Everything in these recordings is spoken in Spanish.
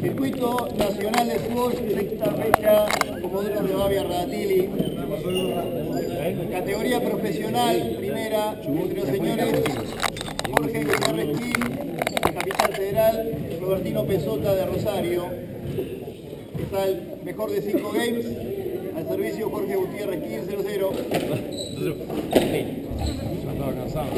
Circuito Nacional de Squash, sexta fecha, Comodoro de Bavia Radatili. Categoría profesional, primera, entre los señores Jorge Gutiérrez Gil, Capital Federal, Robertino Pesota de Rosario. Está el mejor de cinco games. Al servicio Jorge Gutiérrez 15-0-0. Andaba cansado.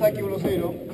Saque 1-0.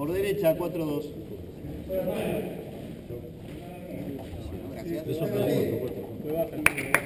Por derecha, 4-2. Gracias.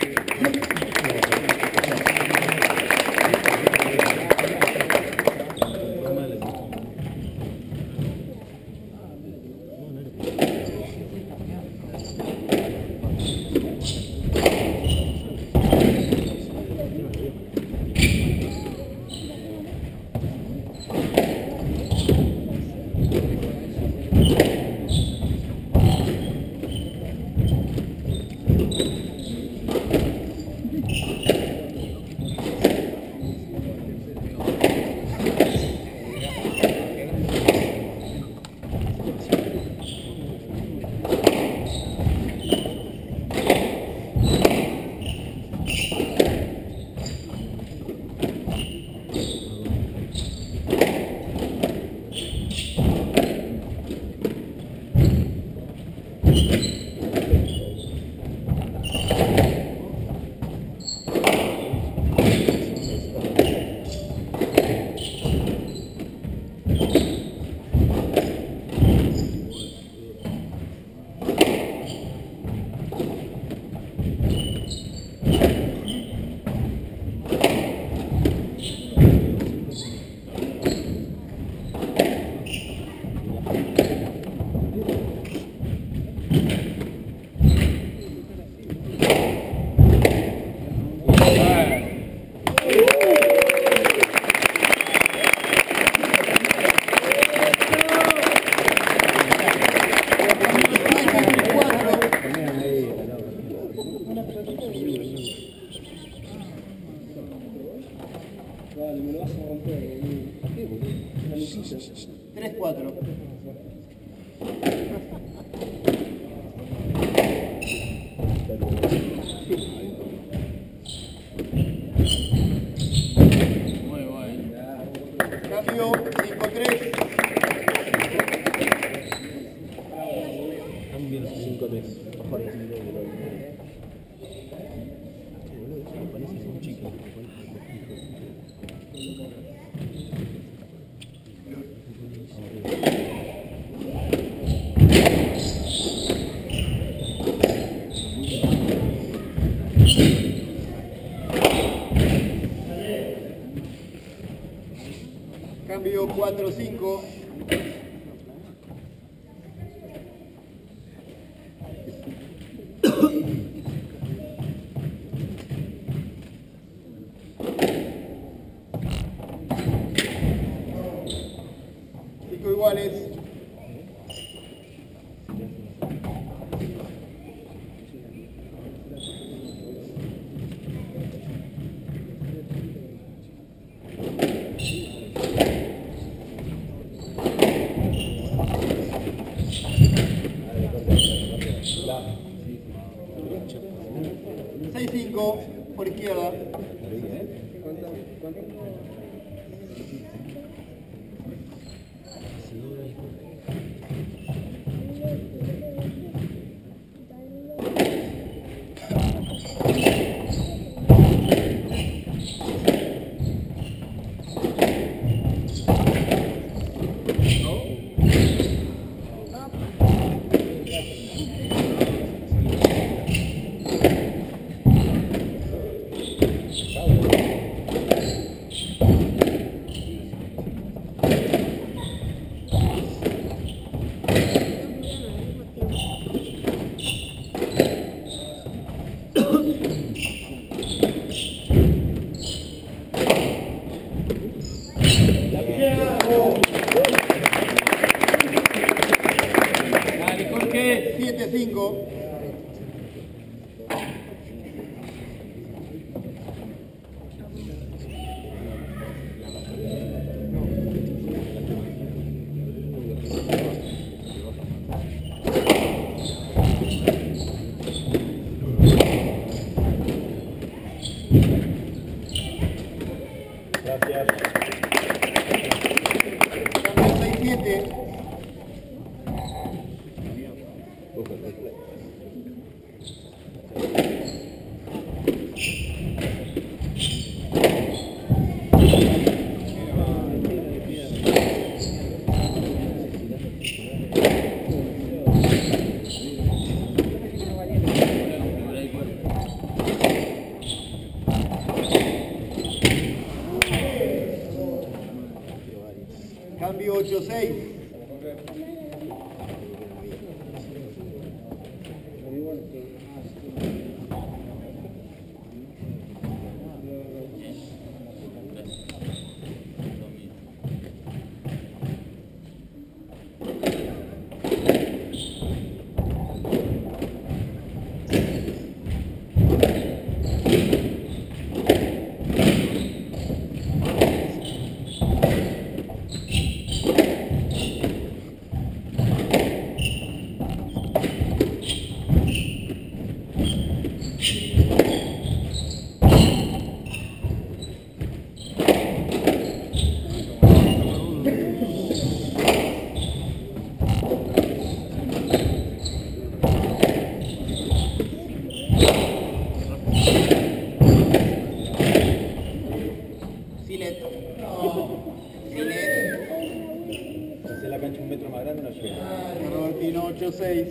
Arroyo 45. ¿Cuánto? Cambio 86. metros más grande no llega. Perdón, y no 8-6.